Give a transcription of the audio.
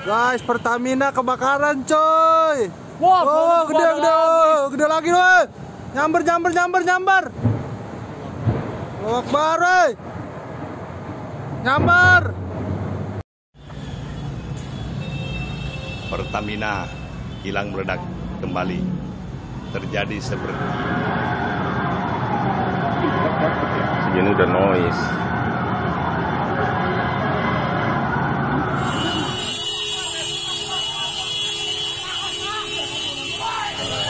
Guys, Pertamina kebakaran coy. Wah, Oh, gede gede gede. lagi. Gede lagi loh. Nyamber nyamber nyamber nyamber. Akbar. eh. Nyamber. Pertamina hilang meledak kembali. Terjadi seperti Segini udah noise. Bye.